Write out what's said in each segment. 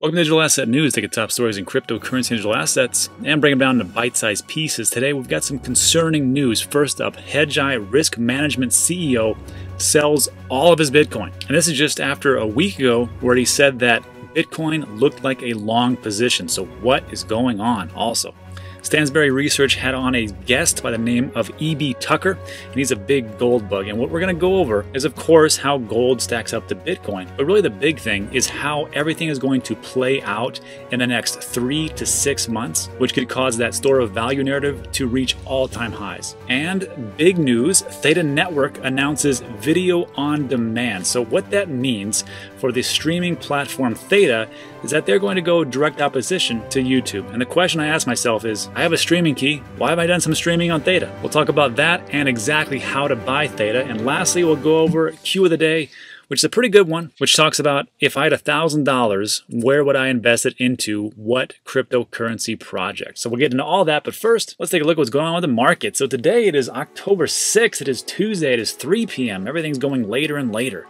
Welcome to Digital Asset News. Take a top stories in cryptocurrency and digital assets and bring them down to bite-sized pieces. Today we've got some concerning news. First up, Hedgeye Risk Management CEO sells all of his Bitcoin. And this is just after a week ago where he said that Bitcoin looked like a long position. So what is going on also? Stansberry Research had on a guest by the name of E.B. Tucker, and he's a big gold bug. And what we're going to go over is, of course, how gold stacks up to Bitcoin. But really, the big thing is how everything is going to play out in the next three to six months, which could cause that store of value narrative to reach all time highs. And big news Theta Network announces video on demand. So, what that means for the streaming platform Theta is that they're going to go direct opposition to YouTube. And the question I ask myself is I have a streaming key. Why have I done some streaming on Theta? We'll talk about that and exactly how to buy Theta. And lastly, we'll go over Q of the day which is a pretty good one, which talks about if I had $1,000, where would I invest it into what cryptocurrency project? So we'll get into all that, but first, let's take a look at what's going on with the market. So today it is October 6th, it is Tuesday, it is 3 p.m. Everything's going later and later.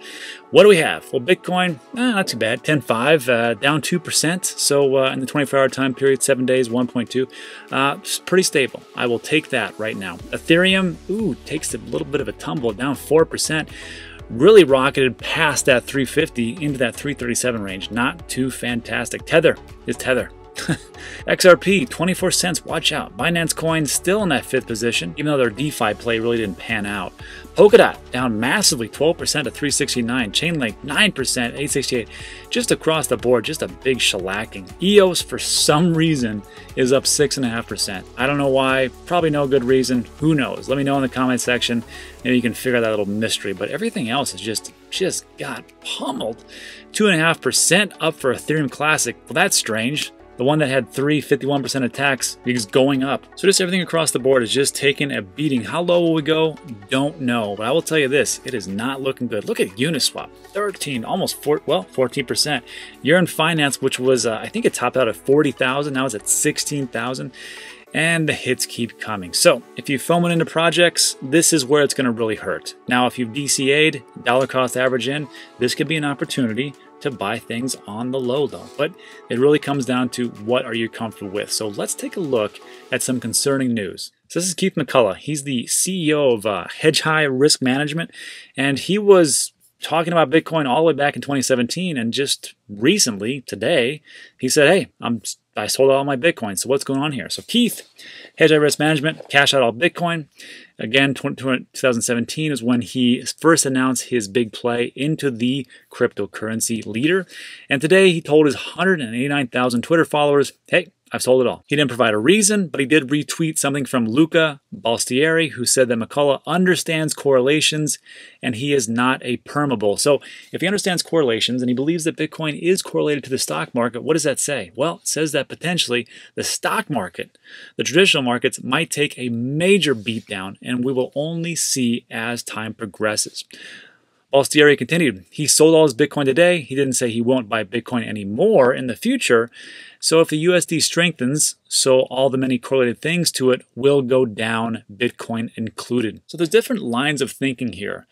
What do we have? Well, Bitcoin, eh, not too bad, 10.5, uh, down 2%. So uh, in the 24-hour time period, 7 days, 1.2. Uh, pretty stable. I will take that right now. Ethereum, ooh, takes a little bit of a tumble, down 4% really rocketed past that 350 into that 337 range. Not too fantastic. Tether is Tether. XRP, 24 cents, watch out. Binance Coin still in that fifth position, even though their DeFi play really didn't pan out. Polkadot down massively, 12% to 369. Chainlink, 9%, 868. Just across the board, just a big shellacking. EOS, for some reason, is up 6.5%. I don't know why, probably no good reason. Who knows? Let me know in the comment section. Maybe you can figure out that little mystery. But everything else is just, just got pummeled. 2.5% up for Ethereum Classic. Well, that's strange. The one that had three 51% attacks is going up. So just everything across the board is just taking a beating. How low will we go? Don't know. But I will tell you this, it is not looking good. Look at Uniswap, 13, almost four, well, 14%. Yearn Finance, which was, uh, I think it topped out at 40,000. Now it's at 16,000 and the hits keep coming. So if you foam it into projects, this is where it's going to really hurt. Now, if you've DCA'd, dollar cost average in, this could be an opportunity to buy things on the low though. But it really comes down to what are you comfortable with. So let's take a look at some concerning news. So this is Keith McCullough. He's the CEO of uh, Hedgeye Risk Management, and he was talking about Bitcoin all the way back in 2017, and just recently, today, he said, "Hey, I'm I sold all my Bitcoin. So what's going on here?" So Keith, Hedgeye Risk Management, cash out all Bitcoin. Again, 2017 is when he first announced his big play into the cryptocurrency leader. And today he told his 189,000 Twitter followers, hey, I've sold it all. He didn't provide a reason, but he did retweet something from Luca Balestieri, who said that McCullough understands correlations and he is not a permabull. So if he understands correlations and he believes that Bitcoin is correlated to the stock market, what does that say? Well, it says that potentially the stock market, the traditional markets, might take a major beatdown and we will only see as time progresses. Balestieri continued, he sold all his Bitcoin today. He didn't say he won't buy Bitcoin anymore in the future. So if the USD strengthens, so all the many correlated things to it will go down, Bitcoin included. So there's different lines of thinking here.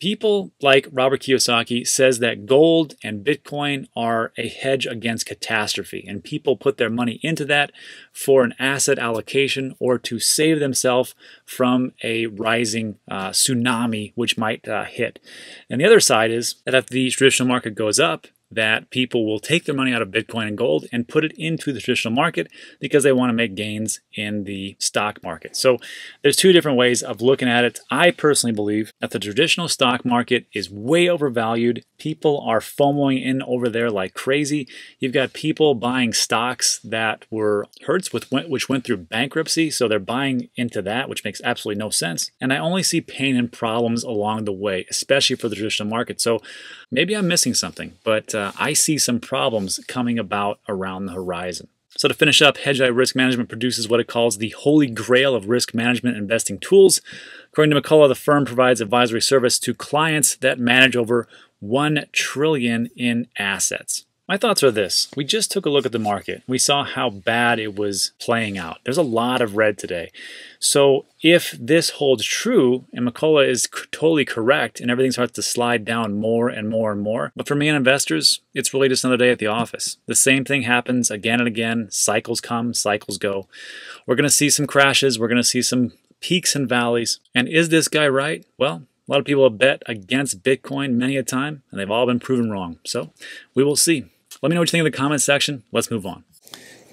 People like Robert Kiyosaki says that gold and Bitcoin are a hedge against catastrophe, and people put their money into that for an asset allocation or to save themselves from a rising uh, tsunami which might uh, hit. And the other side is that if the traditional market goes up, that people will take their money out of Bitcoin and gold and put it into the traditional market because they want to make gains in the stock market. So there's two different ways of looking at it. I personally believe that the traditional stock market is way overvalued. People are FOMOing in over there like crazy. You've got people buying stocks that were Hertz, with, which went through bankruptcy, so they're buying into that, which makes absolutely no sense. And I only see pain and problems along the way, especially for the traditional market. So maybe I'm missing something, but uh, uh, I see some problems coming about around the horizon. So to finish up, Hedgeye Risk Management produces what it calls the holy grail of risk management investing tools. According to McCullough, the firm provides advisory service to clients that manage over 1 trillion in assets. My thoughts are this. We just took a look at the market. We saw how bad it was playing out. There's a lot of red today. So if this holds true and McCullough is totally correct and everything starts to slide down more and more and more, but for me and investors, it's really just another day at the office. The same thing happens again and again. Cycles come, cycles go. We're going to see some crashes. We're going to see some peaks and valleys. And is this guy right? Well, a lot of people have bet against Bitcoin many a time, and they've all been proven wrong. So we will see. Let me know what you think in the comments section. Let's move on.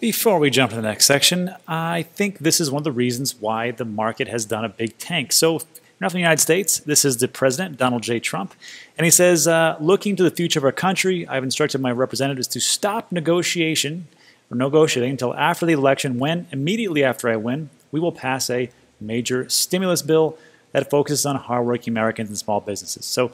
Before we jump to the next section, I think this is one of the reasons why the market has done a big tank. So, not from the United States, this is the president, Donald J. Trump, and he says, uh, looking to the future of our country, I've instructed my representatives to stop negotiation or negotiating until after the election when, immediately after I win, we will pass a major stimulus bill that focuses on hardworking Americans and small businesses. So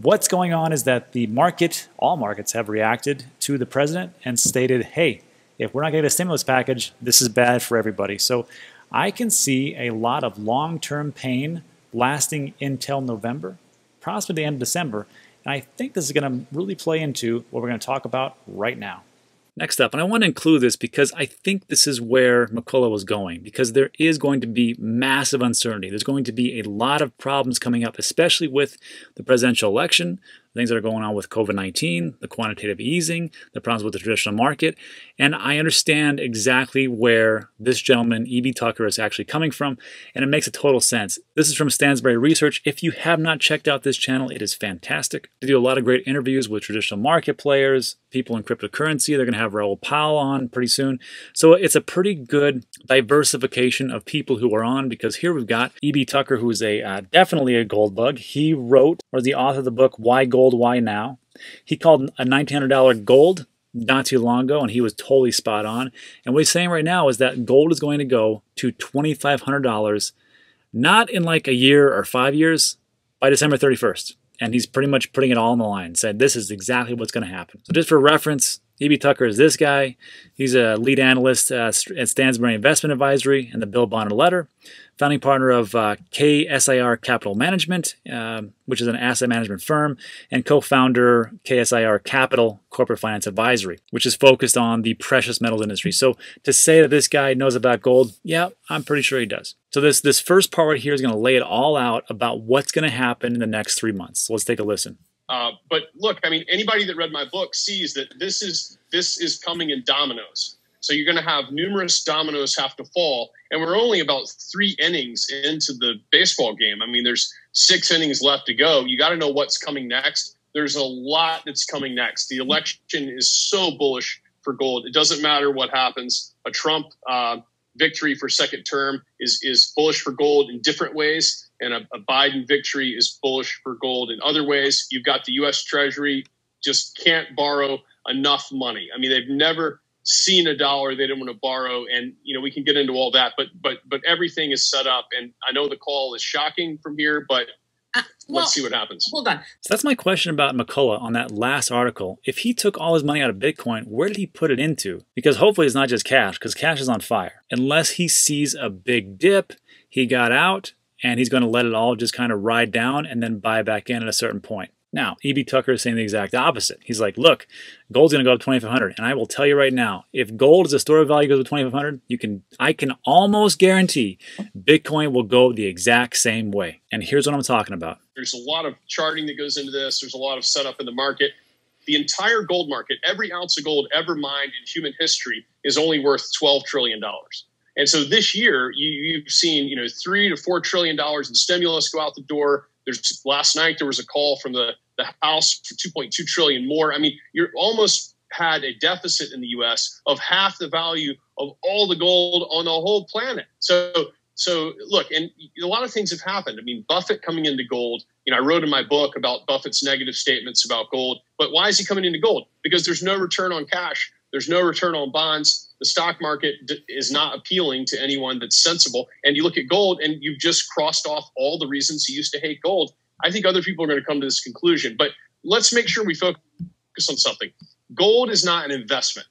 What's going on is that the market, all markets, have reacted to the president and stated, hey, if we're not getting a stimulus package, this is bad for everybody. So I can see a lot of long term pain lasting until November, possibly the end of December. And I think this is going to really play into what we're going to talk about right now. Next up, and I want to include this because I think this is where McCullough was going, because there is going to be massive uncertainty. There's going to be a lot of problems coming up, especially with the presidential election, things that are going on with COVID 19, the quantitative easing, the problems with the traditional market. And I understand exactly where this gentleman, E.B. Tucker, is actually coming from, and it makes a total sense. This is from Stansberry Research. If you have not checked out this channel, it is fantastic. They do a lot of great interviews with traditional market players, people in cryptocurrency. They're going to have Raoul Pal on pretty soon. So it's a pretty good diversification of people who are on because here we've got E.B. Tucker, who is a uh, definitely a gold bug. He wrote, or the author of the book, Why Gold gold, why now? He called a $1,900 gold not too long ago, and he was totally spot on. And what he's saying right now is that gold is going to go to $2,500, not in like a year or five years, by December 31st. And he's pretty much putting it all on the line, said this is exactly what's going to happen. So just for reference, E.B. Tucker is this guy. He's a lead analyst uh, at Stansberry Investment Advisory and the Bill Bonner Letter, founding partner of uh, KSIR Capital Management, uh, which is an asset management firm, and co-founder KSIR Capital Corporate Finance Advisory, which is focused on the precious metals industry. So to say that this guy knows about gold, yeah, I'm pretty sure he does. So this this first part right here is going to lay it all out about what's going to happen in the next three months. So let's take a listen. Uh, but look, I mean, anybody that read my book sees that this is this is coming in dominoes. So you're going to have numerous dominoes have to fall, and we're only about three innings into the baseball game. I mean, there's six innings left to go. You got to know what's coming next. There's a lot that's coming next. The election is so bullish for gold. It doesn't matter what happens. A Trump uh, victory for second term is is bullish for gold in different ways and a, a Biden victory is bullish for gold in other ways. You've got the U.S. Treasury just can't borrow enough money. I mean, they've never seen a dollar they didn't want to borrow, and you know we can get into all that, but but but everything is set up. And I know the call is shocking from here, but uh, well, let's see what happens. Hold on. So that's my question about McCullough on that last article. If he took all his money out of Bitcoin, where did he put it into? Because hopefully it's not just cash, because cash is on fire. Unless he sees a big dip, he got out, and he's going to let it all just kind of ride down and then buy back in at a certain point. Now, E.B. Tucker is saying the exact opposite. He's like, look, gold's going to go up 2500 and I will tell you right now, if gold as a store of value goes to 2500 you can I can almost guarantee Bitcoin will go the exact same way. And here's what I'm talking about. There's a lot of charting that goes into this. There's a lot of setup in the market. The entire gold market, every ounce of gold ever mined in human history is only worth 12 trillion dollars. And so this year, you, have seen you know three to four trillion dollars in stimulus go out the door. There's last night there was a call from the the House for 2.2 trillion more. I mean, you're almost had a deficit in the U.S. of half the value of all the gold on the whole planet. So so look, and a lot of things have happened. I mean, Buffett coming into gold. You know, I wrote in my book about Buffett's negative statements about gold. But why is he coming into gold? Because there's no return on cash. There's no return on bonds the stock market is not appealing to anyone that's sensible. And you look at gold, and you've just crossed off all the reasons you used to hate gold. I think other people are going to come to this conclusion. But let's make sure we focus on something. Gold is not an investment;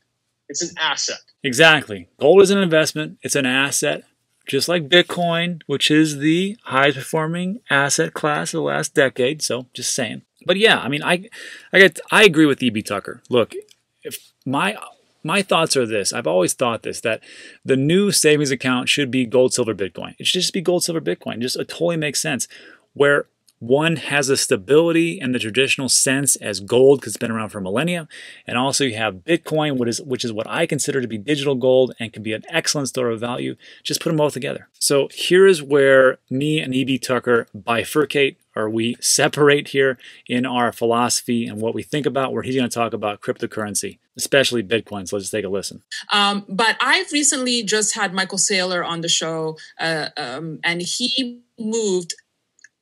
it's an asset. Exactly. Gold is an investment. It's an asset. Just like Bitcoin, which is the highest performing asset class of the last decade. So, just saying. But yeah, I mean, I, I get, I agree with E.B. Tucker. Look, if my my thoughts are this I've always thought this that the new savings account should be gold, silver, Bitcoin. It should just be gold, silver, Bitcoin. It just it totally makes sense. Where one has a stability in the traditional sense as gold because it's been around for millennia, and also you have Bitcoin, which is which is what I consider to be digital gold and can be an excellent store of value. Just put them both together. So here is where me and EB Tucker bifurcate or we separate here in our philosophy and what we think about, where he's going to talk about cryptocurrency, especially Bitcoin. So let's just take a listen. Um, but I've recently just had Michael Saylor on the show, uh, um, and he moved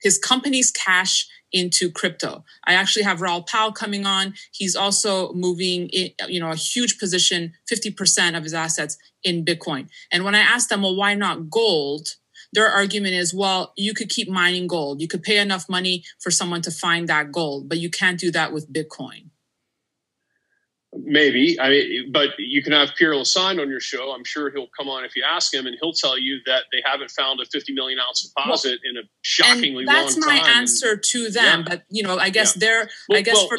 his company's cash into crypto. I actually have Raoul Pal coming on. He's also moving, in, you know, a huge position, 50% of his assets in Bitcoin. And when I asked them, well, why not gold? Their argument is, well, you could keep mining gold. You could pay enough money for someone to find that gold, but you can't do that with Bitcoin. Maybe, I mean, but you can have Pierre Lassonde on your show. I'm sure he'll come on if you ask him, and he'll tell you that they haven't found a 50 million ounce deposit well, in a shockingly long time. That's my answer and, to them. Yeah. But you know, I guess yeah. they're. Well, I guess well, for.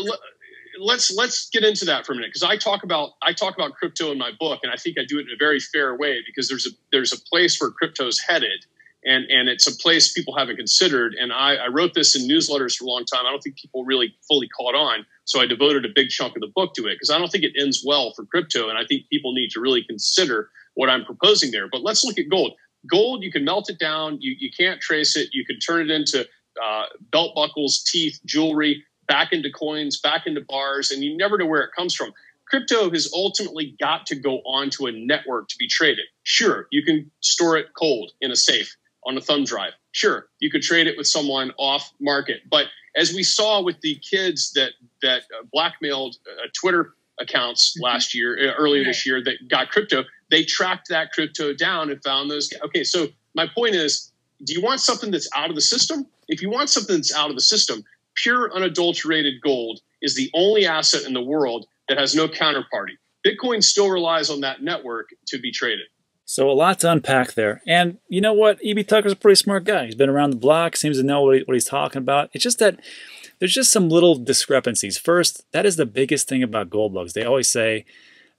let's let's get into that for a minute because I talk about I talk about crypto in my book, and I think I do it in a very fair way because there's a there's a place where crypto's headed, and and it's a place people haven't considered. And I, I wrote this in newsletters for a long time. I don't think people really fully caught on, so I devoted a big chunk of the book to it because I don't think it ends well for crypto, and I think people need to really consider what I'm proposing there. But let's look at gold. Gold, you can melt it down. You you can't trace it. You can turn it into uh, belt buckles, teeth, jewelry, back into coins, back into bars, and you never know where it comes from crypto has ultimately got to go onto a network to be traded. Sure, you can store it cold in a safe on a thumb drive. Sure, you could trade it with someone off market, but as we saw with the kids that that uh, blackmailed uh, Twitter accounts mm-hmm. last year, uh, earlier this year, that got crypto, they tracked that crypto down and found those. Okay, so my point is, do you want something that's out of the system? If you want something that's out of the system, pure unadulterated gold is the only asset in the world that has no counterparty. Bitcoin still relies on that network to be traded. So a lot to unpack there. And you know what? E.B. Tucker's a pretty smart guy. He's been around the block, seems to know what, he, what he's talking about. It's just that there's just some little discrepancies. First, that is the biggest thing about gold bugs. They always say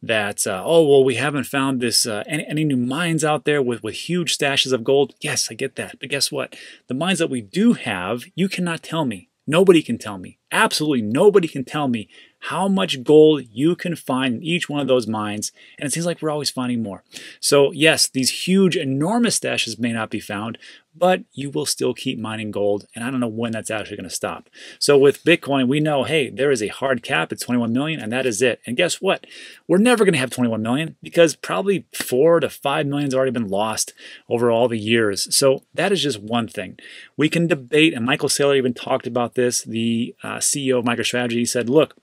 that, uh, oh, well, we haven't found this uh, any, any new mines out there with, with huge stashes of gold. Yes, I get that. But guess what? The mines that we do have, you cannot tell me. Nobody can tell me. Absolutely nobody can tell me how much gold you can find in each one of those mines, and it seems like we're always finding more. So yes, these huge, enormous stashes may not be found, but you will still keep mining gold, and I don't know when that's actually going to stop. So with Bitcoin, we know, hey, there is a hard cap at 21 million, and that is it. And guess what? We're never going to have 21 million because probably four to five million has already been lost over all the years. So that is just one thing. We can debate, and Michael Saylor even talked about this, the uh, CEO of MicroStrategy, said, look,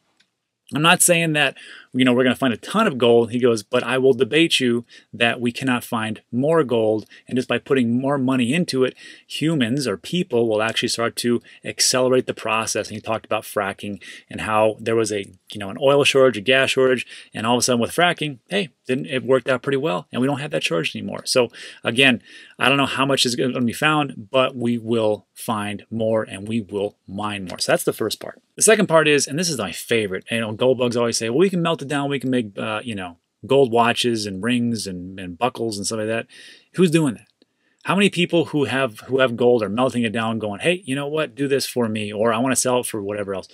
I'm not saying that you know we're going to find a ton of gold. He goes, but I will debate you that we cannot find more gold, and just by putting more money into it, humans or people will actually start to accelerate the process. And he talked about fracking and how there was a you know an oil shortage, a gas shortage, and all of a sudden with fracking, hey, didn't it worked out pretty well, and we don't have that shortage anymore. So again, I don't know how much is going to be found, but we will find more and we will mine more. So that's the first part. The second part is, and this is my favorite. You know, gold bugs always say, well, we can melt it down. We can make, uh, you know, gold watches and rings and, and buckles and stuff like that. Who's doing that? How many people who have who have gold are melting it down, going, "Hey, you know what? Do this for me," or "I want to sell it for whatever else."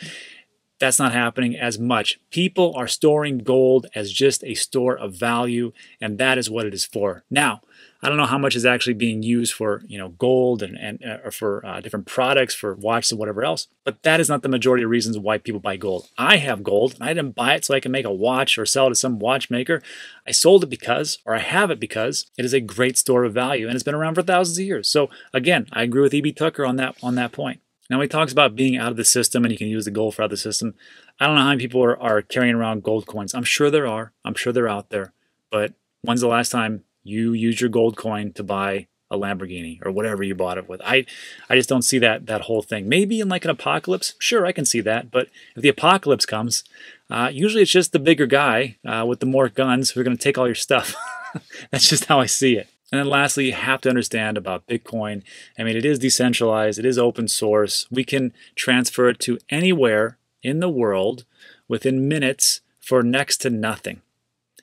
That's not happening as much. People are storing gold as just a store of value, and that is what it is for. Now, I don't know how much is actually being used for you know gold and, and uh, for uh, different products for watches and whatever else. But that is not the majority of reasons why people buy gold. I have gold and I didn't buy it so I can make a watch or sell it to some watchmaker. I sold it because, or I have it because it is a great store of value and it's been around for thousands of years. So again, I agree with E.B. Tucker on that on that point. Now he talks about being out of the system and you can use the gold for out of the system. I don't know how many people are, are carrying around gold coins. I'm sure there are. I'm sure they're out there. But when's the last time you use your gold coin to buy a Lamborghini or whatever you bought it with. I I just don't see that that whole thing. Maybe in like an apocalypse, sure, I can see that. But if the apocalypse comes, uh, usually it's just the bigger guy uh, with the more guns who are going to take all your stuff. That's just how I see it. And then lastly, you have to understand about Bitcoin. I mean, it is decentralized, it is open source. We can transfer it to anywhere in the world within minutes for next to nothing.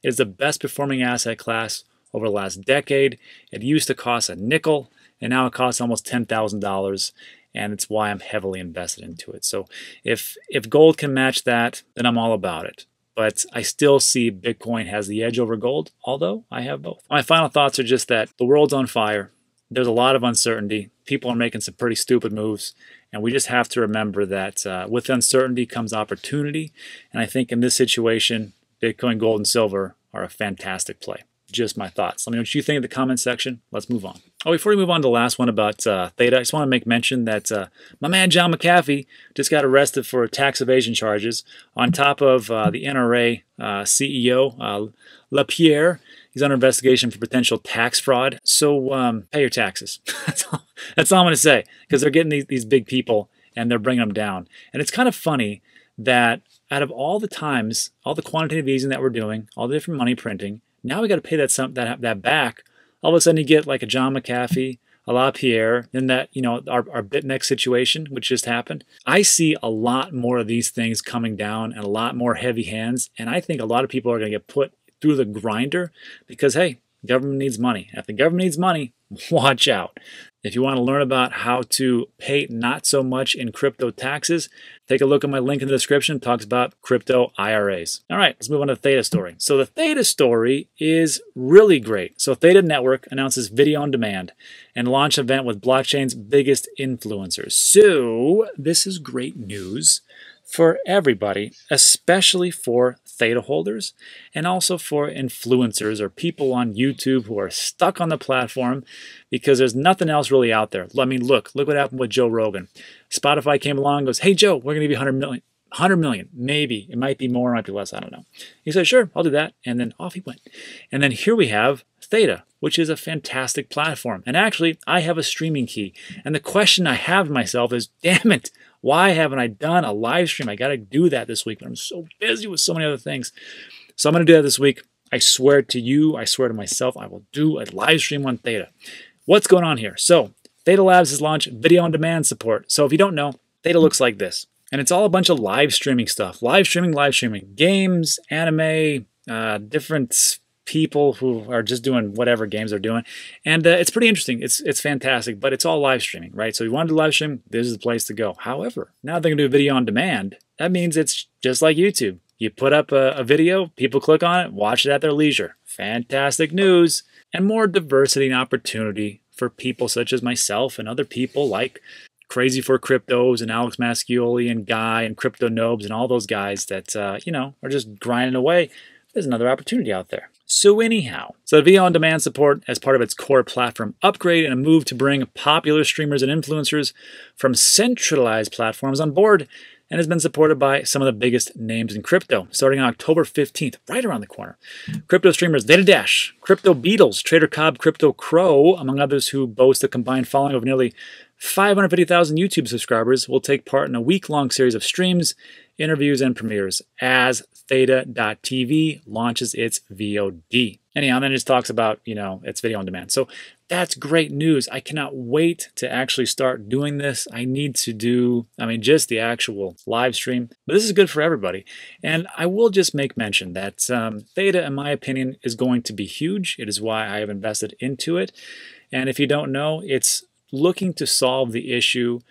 It is the best performing asset class over the last decade. It used to cost a nickel, and now it costs almost $10,000 and it's why I'm heavily invested into it. So if if gold can match that, then I'm all about it. But I still see Bitcoin has the edge over gold, although I have both. My final thoughts are just that the world's on fire. There's a lot of uncertainty. People are making some pretty stupid moves. And we just have to remember that uh, with uncertainty comes opportunity. And I think in this situation, Bitcoin, gold, and silver are a fantastic play just my thoughts. Let me know what you think in the comment section. Let's move on. Oh, before we move on to the last one about uh, Theta, I just want to make mention that uh, my man John McAfee just got arrested for tax evasion charges on top of uh, the NRA uh, CEO, uh, LaPierre. He's under investigation for potential tax fraud. So um, pay your taxes. that's, all, that's all I'm going to say because they're getting these, these big people and they're bringing them down. And it's kind of funny that out of all the times, all the quantitative easing that we're doing, all the different money printing, now we got to pay that some that that back. All of a sudden, you get like a John McAfee, a LaPierre, then that you know our our BitMEX situation, which just happened. I see a lot more of these things coming down and a lot more heavy hands, and I think a lot of people are going to get put through the grinder because hey, government needs money. If the government needs money, watch out. If you want to learn about how to pay not so much in crypto taxes, take a look at my link in the description. Talks about crypto IRAs. All right, let's move on to the Theta story. So the Theta story is really great. So Theta Network announces video on demand and launch event with blockchain's biggest influencers. So this is great news for everybody, especially for Theta holders and also for influencers or people on YouTube who are stuck on the platform because there's nothing else really out there. I mean, look, look what happened with Joe Rogan. Spotify came along and goes, hey, Joe, we're going to you 100 million. 100 million, maybe. It might be more, it might be less, I don't know. He said, sure, I'll do that. And then off he went. And then here we have Theta, which is a fantastic platform. And actually, I have a streaming key. And the question I have myself is, damn it, why haven't I done a live stream? I got to do that this week, but I'm so busy with so many other things. So I'm going to do that this week. I swear to you, I swear to myself, I will do a live stream on Theta. What's going on here? So, Theta Labs has launched video on demand support. So, if you don't know, Theta looks like this. And it's all a bunch of live streaming stuff. Live streaming, live streaming. Games, anime, uh, different people who are just doing whatever games they're doing, and uh, it's pretty interesting. It's it's fantastic, but it's all live streaming, right? So you want to live stream, this is the place to go. However, now they can do video on demand. That means it's just like YouTube. You put up a, a video, people click on it, watch it at their leisure. Fantastic news and more diversity and opportunity for people such as myself and other people like Crazy for Cryptos and Alex Mascioli and Guy and Crypto Nobes and all those guys that, uh, you know, are just grinding away. There's another opportunity out there. So anyhow, so the video on demand support as part of its core platform upgrade and a move to bring popular streamers and influencers from centralized platforms on board and has been supported by some of the biggest names in crypto, starting on October 15th, right around the corner. Crypto streamers Data Dash, Crypto Beadles, Trader Cobb, Crypto Crow, among others who boast a combined following of nearly 550,000 YouTube subscribers, will take part in a week long series of streams, interviews, and premieres as theta.tv launches its VOD. Anyhow, and then it just talks about, you know, its video on demand. So that's great news. I cannot wait to actually start doing this. I need to do, I mean, just the actual live stream. But this is good for everybody. And I will just make mention that um, Theta, in my opinion, is going to be huge. It is why I have invested into it. And if you don't know, it's looking to solve the issue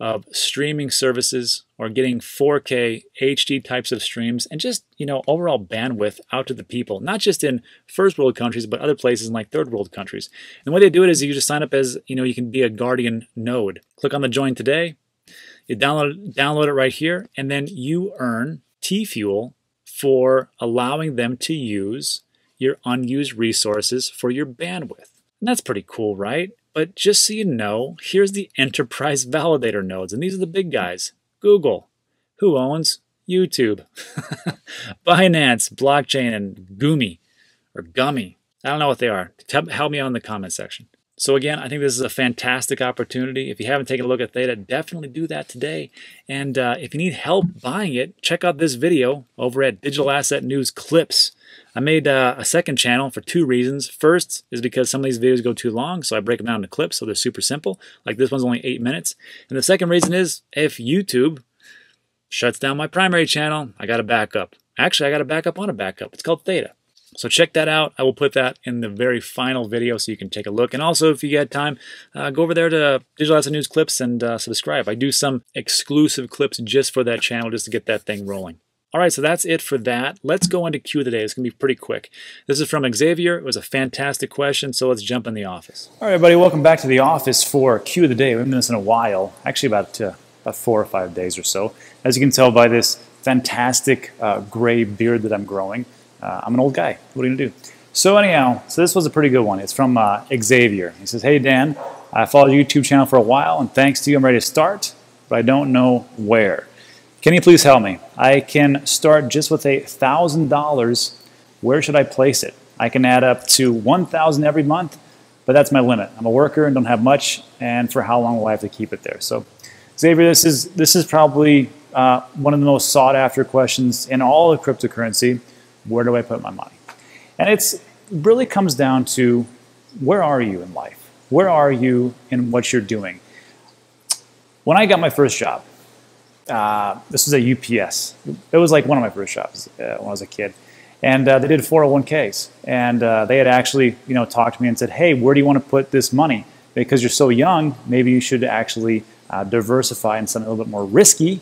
of streaming services or getting 4K HD types of streams and just, you know, overall bandwidth out to the people, not just in first world countries, but other places in like third world countries. And the way they do it is you just sign up as, you know, you can be a Guardian node. Click on the join today, you download, download it right here, and then you earn T Fuel for allowing them to use your unused resources for your bandwidth. And that's pretty cool, right? But just so you know, here's the enterprise validator nodes, and these are the big guys. Google, who owns YouTube, Binance, blockchain, and Gumi, or Gummy. I don't know what they are. Help me out in the comment section. So again, I think this is a fantastic opportunity. If you haven't taken a look at Theta, definitely do that today. And uh, if you need help buying it, check out this video over at Digital Asset News Clips. I made uh, a second channel for two reasons. First is because some of these videos go too long, so I break them down into clips so they're super simple. Like this one's only eight minutes. And the second reason is if YouTube shuts down my primary channel, I got a backup. Actually, I got a backup on a backup. It's called Theta. So check that out. I will put that in the very final video so you can take a look. And also, if you get time, uh, go over there to Digital Asset News Clips and uh, subscribe. I do some exclusive clips just for that channel, just to get that thing rolling. All right, so that's it for that. Let's go into Q of the day. It's going to be pretty quick. This is from Xavier. It was a fantastic question, so let's jump in the office. All right, everybody, welcome back to the office for Q of the day. We haven't done this in a while, actually about, uh, about four or five days or so. As you can tell by this fantastic uh, gray beard that I'm growing, uh, I'm an old guy. What are you going to do? So anyhow, so this was a pretty good one. It's from uh, Xavier. He says, hey, Dan, I followed your YouTube channel for a while, and thanks to you, I'm ready to start, but I don't know where. Can you please help me? I can start just with a $1,000. Where should I place it? I can add up to 1,000 every month, but that's my limit. I'm a worker and don't have much, and for how long will I have to keep it there? So, Xavier, this is this is probably uh, one of the most sought after questions in all of cryptocurrency. Where do I put my money? And it's really comes down to where are you in life? Where are you in what you're doing? When I got my first job, uh, this was a UPS. It was like one of my first jobs uh, when I was a kid. And uh, they did 401ks. And uh, they had actually, you know, talked to me and said, hey, where do you want to put this money? Because you're so young, maybe you should actually uh, diversify in something a little bit more risky.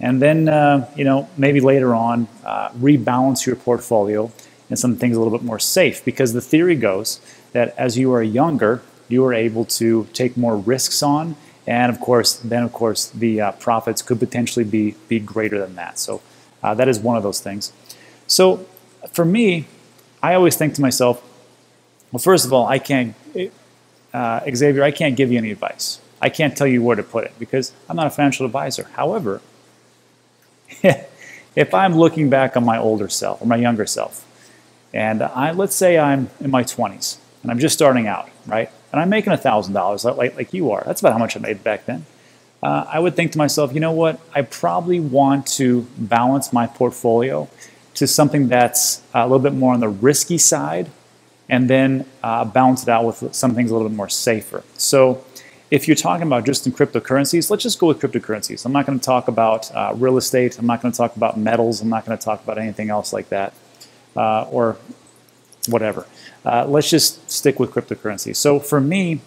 And then, uh, you know, maybe later on, rebalance your portfolio and some things a little bit more safe. Because the theory goes that as you are younger, you are able to take more risks on and of course, then of course the uh, profits could potentially be be greater than that. So uh, that is one of those things. So for me, I always think to myself, well, first of all, I can't, uh, Xavier, I can't give you any advice. I can't tell you where to put it because I'm not a financial advisor. However, if I'm looking back on my older self or my younger self, and I, let's say I'm in my 20s and I'm just starting out, right? and I'm making $1,000 like, like you are. That's about how much I made back then. Uh, I would think to myself, you know what? I probably want to balance my portfolio to something that's a little bit more on the risky side and then uh, balance it out with some things a little bit more safer. So if you're talking about just in cryptocurrencies, let's just go with cryptocurrencies. I'm not going to talk about uh, real estate. I'm not going to talk about metals. I'm not going to talk about anything else like that uh, or whatever. Uh, let's just stick with cryptocurrency. So for me,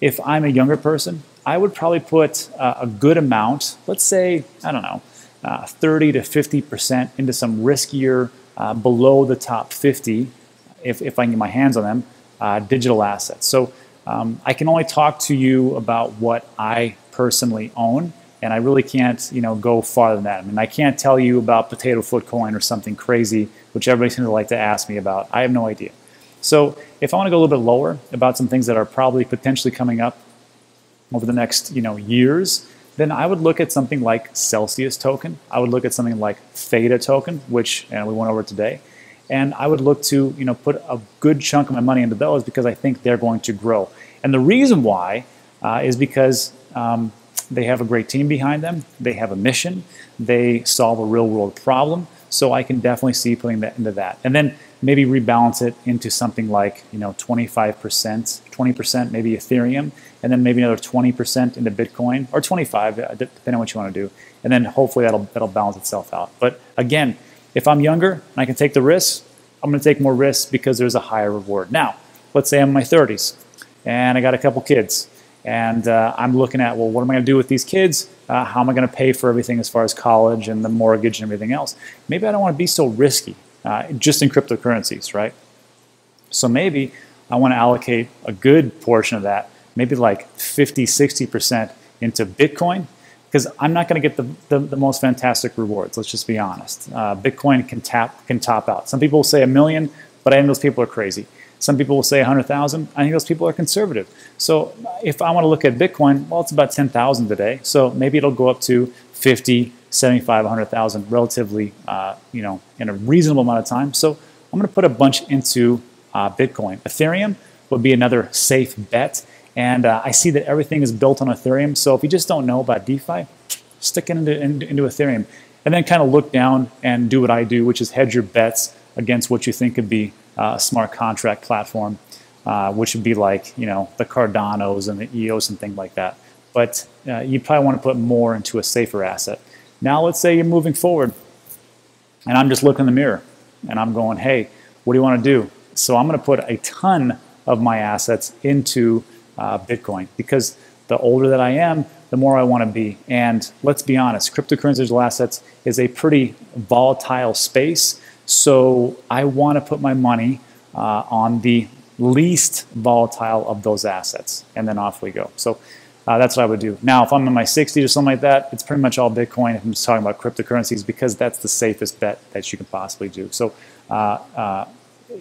if I'm a younger person, I would probably put uh, a good amount, let's say, I don't know, uh, 30 to 50% into some riskier, uh, below the top 50, if, if I can get my hands on them, digital assets. So um, I can only talk to you about what I personally own, and I really can't, you know, go farther than that. I mean, I can't tell you about Potato Foot Coin or something crazy, which everybody seems to like to ask me about. I have no idea. So if I want to go a little bit lower about some things that are probably potentially coming up over the next you know years, then I would look at something like Celsius token. I would look at something like Theta token, which and we went over today. And I would look to you know put a good chunk of my money into those because I think they're going to grow. And the reason why uh, is because um, they have a great team behind them. They have a mission. They solve a real world problem. So I can definitely see putting that into that. And then maybe rebalance it into something like you know 25%, 20% maybe Ethereum, and then maybe another 20% into Bitcoin or 25, uh, depending on what you want to do. And then hopefully that'll that'll balance itself out. But again, if I'm younger and I can take the risks, I'm going to take more risks because there's a higher reward. Now, let's say I'm in my 30s and I got a couple kids and uh, I'm looking at, well, what am I going to do with these kids? Uh, how am I going to pay for everything as far as college and the mortgage and everything else? Maybe I don't want to be so risky uh, just in cryptocurrencies, right? So maybe I want to allocate a good portion of that, maybe like 50, 60% into Bitcoin, because I'm not going to get the, the, the, most fantastic rewards. Let's just be honest. Uh, Bitcoin can tap can top out. Some people will say a million, but I think those people are crazy. Some people will say 100,000. I think those people are conservative. So if I want to look at Bitcoin, well, it's about 10,000 today. So maybe it'll go up to 50, 75, 100,000 relatively, uh, you know, in a reasonable amount of time. So I'm going to put a bunch into uh, Bitcoin. Ethereum would be another safe bet. And uh, I see that everything is built on Ethereum. So if you just don't know about DeFi, stick it into, into, into Ethereum. And then kind of look down and do what I do, which is hedge your bets against what you think could be a smart contract platform, uh, which would be like you know the Cardanos and the EOS and things like that. But uh, you probably want to put more into a safer asset. Now let's say you're moving forward And I'm just looking in the mirror and I'm going, hey, what do you want to do? So I'm going to put a ton of my assets into uh, Bitcoin because the older that I am, the more I want to be. And let's be honest, cryptocurrency digital assets is a pretty volatile space. So I want to put my money uh, on the least volatile of those assets. And then off we go. So uh, that's what I would do. Now, if I'm in my 60s or something like that, it's pretty much all Bitcoin. If I'm just talking about cryptocurrencies because that's the safest bet that you can possibly do. So, uh, uh,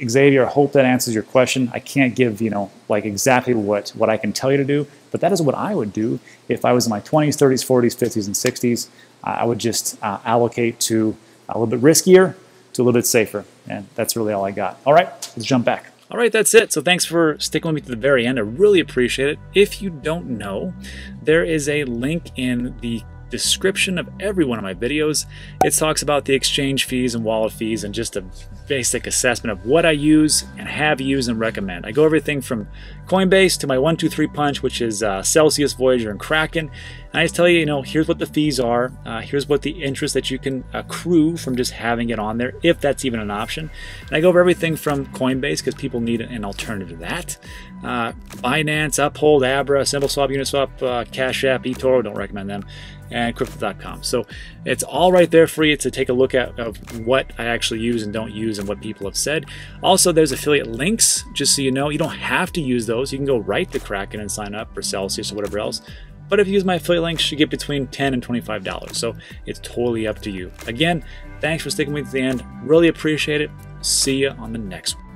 Xavier, I hope that answers your question. I can't give you know like exactly what what I can tell you to do, but that is what I would do if I was in my 20s, 30s, 40s, 50s, and 60s. I would just uh, allocate to a little bit riskier to a little bit safer, and that's really all I got. All right, let's jump back. All right, that's it. So thanks for sticking with me to the very end. I really appreciate it. If you don't know, there is a link in the description of every one of my videos. It talks about the exchange fees and wallet fees and just a basic assessment of what I use and have used and recommend. I go everything from Coinbase to my 123 punch, which is uh, Celsius, Voyager, and Kraken. And I just tell you, you know, here's what the fees are. Uh, here's what the interest that you can accrue from just having it on there, if that's even an option. And I go over everything from Coinbase because people need an alternative to that. Uh, Binance, Uphold, Abra, SimpleSwap, Uniswap, uh, Cash App, eToro, don't recommend them and crypto.com. So it's all right there for you to take a look at of what I actually use and don't use and what people have said. Also, there's affiliate links, just so you know. You don't have to use those. You can go right to Kraken and sign up for Celsius or whatever else. But if you use my affiliate links, you get between 10 and $25. So it's totally up to you. Again, thanks for sticking with me to the end. Really appreciate it. See you on the next one.